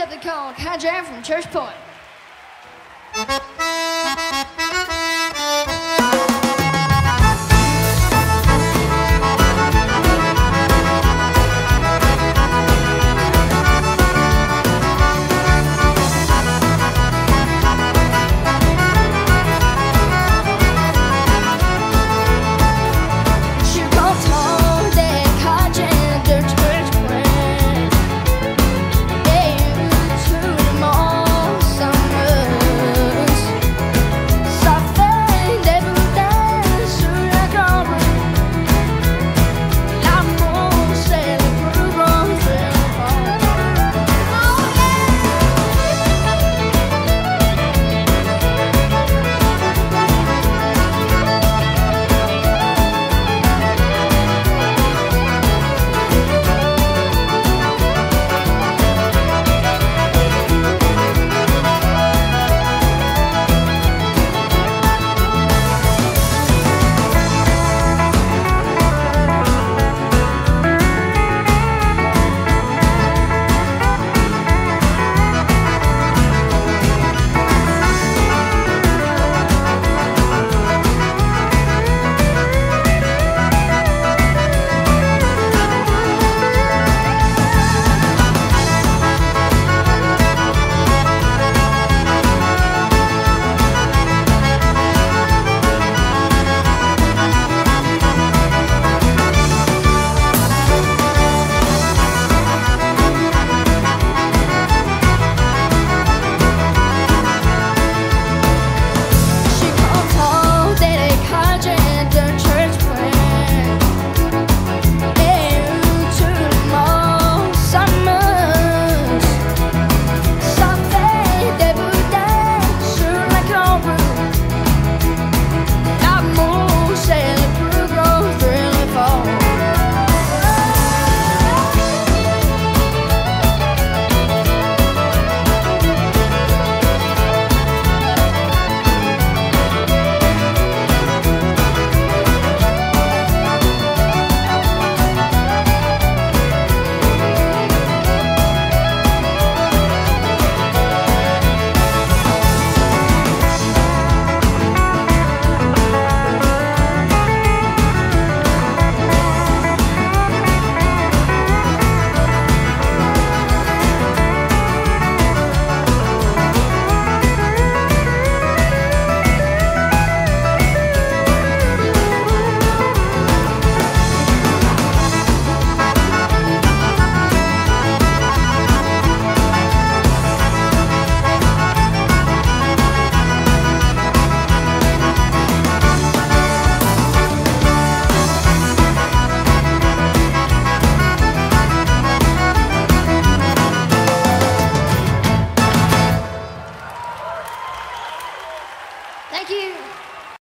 something call High Jam from Church Point.